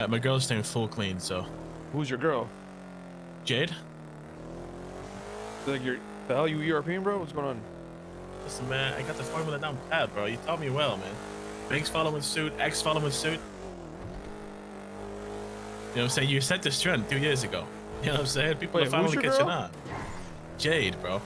Yeah, my girl's staying full clean, so Who's your girl? Jade. Like your the hell you European, bro? What's going on? Listen, man, I got the formula down pat, bro. You taught me well, man. Banks following suit, X following suit. You know what I'm saying? You set this trend two years ago. You know what I'm saying? People Wait, are finally catching on. Jade, bro.